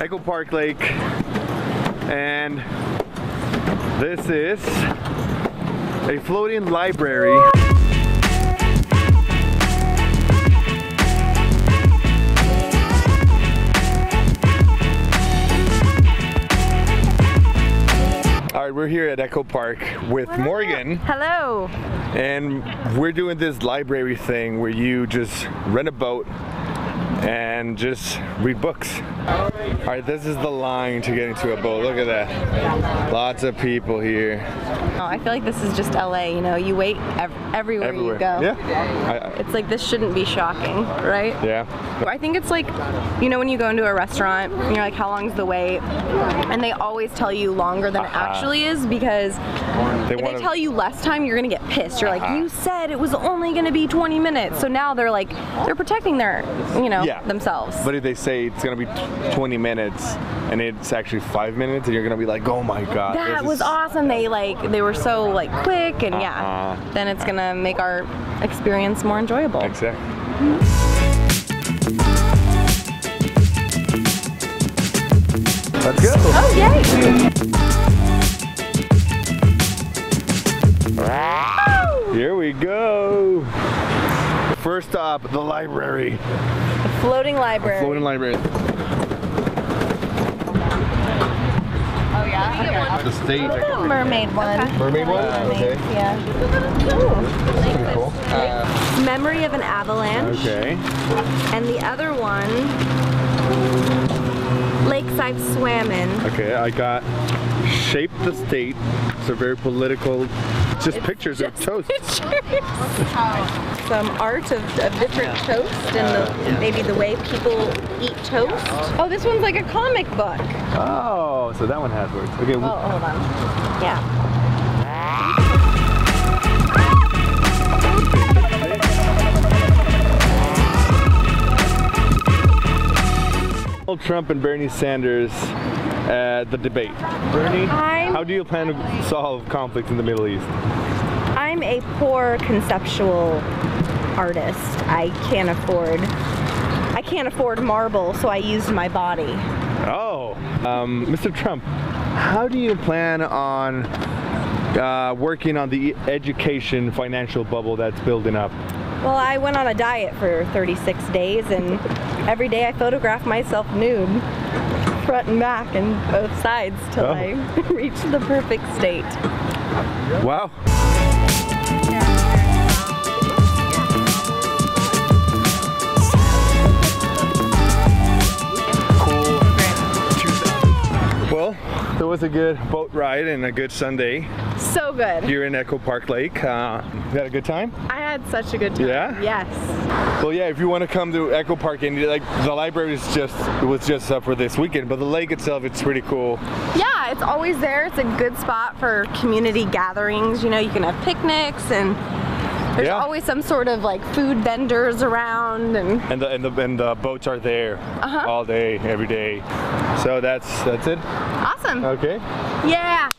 Echo Park Lake, and this is a floating library. All right, we're here at Echo Park with Morgan. Hello. And we're doing this library thing where you just rent a boat and just read books. All right, this is the line to get into a boat. Look at that. Lots of people here. Oh, I feel like this is just LA, you know, you wait ev everywhere, Everywhere. you go. Yeah. It's like this shouldn't be shocking, right? yeah. I think it's like, you know, when you go into a restaurant and you're like, how long's the wait? And they always tell you longer than it Uh-huh. actually is because They if they tell you less time, you're gonna get pissed. You're like, Uh-huh. you said it was only gonna be 20 minutes. So now they're like, they're protecting their, you know, Yeah. themselves. But if they say it's gonna be 20 minutes and it's actually five minutes, and you're gonna be like, oh my god. that was awesome. They like, they were so like quick and yeah. Uh-huh. Then it's gonna make our experience more enjoyable. Exactly. Let's go. Oh yay! Here we go. First stop, the library. the Floating library. Floating library. Oh yeah. The state. The mermaid one. Mermaid one? Okay. Yeah. Pretty cool. Uh, Memory of an avalanche. Okay. And the other one, lakes I've swam in. Okay, I got Shape the State. It's a very political, just pictures of toast. Pictures. Some art of, of different toast and the, maybe the way people eat toast. Oh, this one's like a comic book. Oh, so that one has words. Okay, Oh, hold on. Yeah. Donald Trump and Bernie Sanders at the debate. Bernie, I'm- how do you plan to solve conflicts in the Middle East? I'm a poor conceptual artist. I can't afford I can't afford marble, so I used my body. Oh, um, Mr. Trump, how do you plan on uh, working on the education financial bubble that's building up? Well, I went on a diet for 36 days and every day I photograph myself nude, front and back and both sides till Oh. I reach the perfect state. Wow. Was a good boat ride and a good Sunday So good. here in Echo Park Lake. Uh, you had a good time? I had such a good time. Yeah? Yes. Well, yeah. If you want to come to Echo Park, and like the library is just it was just up for this weekend, but the lake itself, it's pretty cool. Yeah, it's always there. It's a good spot for community gatherings. You know, you can have picnics and there's Yeah. always some sort of like food vendors around and And the and the and the boats are there Uh-huh. all day, every day. So that's that's it. awesome. Okay. Yeah.